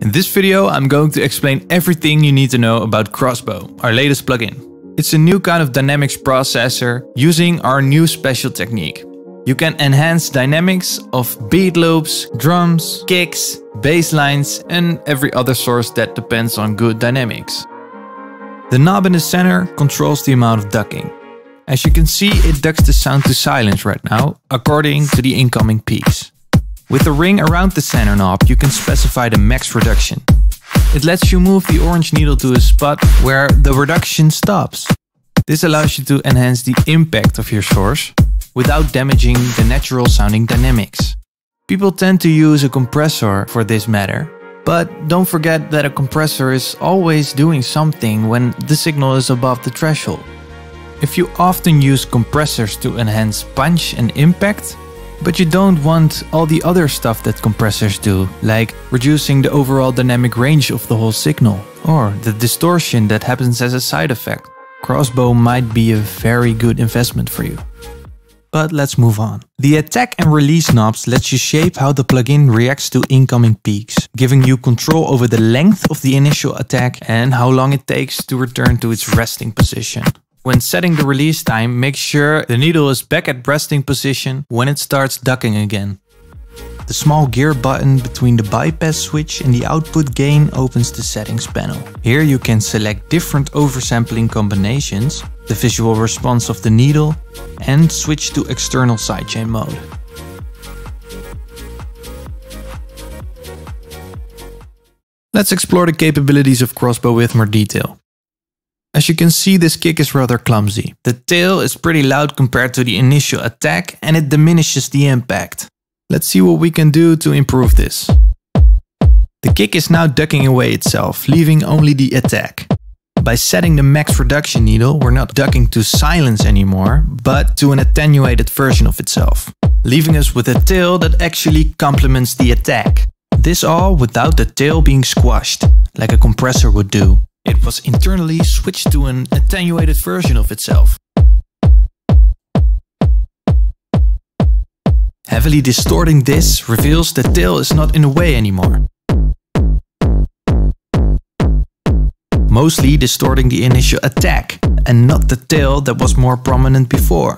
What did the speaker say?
In this video I'm going to explain everything you need to know about Krossbow, our latest plugin. It's a new kind of dynamics processor using our new special technique. You can enhance dynamics of beat loops, drums, kicks, bass lines and every other source that depends on good dynamics. The knob in the center controls the amount of ducking. As you can see it ducks the sound to silence right now, according to the incoming peaks. With the ring around the center knob, you can specify the max reduction. It lets you move the orange needle to a spot where the reduction stops. This allows you to enhance the impact of your source without damaging the natural sounding dynamics. People tend to use a compressor for this matter, but don't forget that a compressor is always doing something when the signal is above the threshold. If you often use compressors to enhance punch and impact, but you don't want all the other stuff that compressors do, like reducing the overall dynamic range of the whole signal, or the distortion that happens as a side effect. Krossbow might be a very good investment for you. But let's move on. The attack and release knobs lets you shape how the plugin reacts to incoming peaks, giving you control over the length of the initial attack and how long it takes to return to its resting position. When setting the release time, make sure the needle is back at resting position when it starts ducking again. The small gear button between the bypass switch and the output gain opens the settings panel. Here you can select different oversampling combinations, the visual response of the needle, and switch to external sidechain mode. Let's explore the capabilities of Krossbow with more detail. As you can see, this kick is rather clumsy. The tail is pretty loud compared to the initial attack and it diminishes the impact. Let's see what we can do to improve this. The kick is now ducking away itself, leaving only the attack. By setting the max reduction needle, we're not ducking to silence anymore, but to an attenuated version of itself, leaving us with a tail that actually complements the attack. This all without the tail being squashed, like a compressor would do. It was internally switched to an attenuated version of itself. Heavily distorting this reveals the tail is not in the way anymore. Mostly distorting the initial attack and not the tail that was more prominent before.